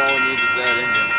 all we need is that engine.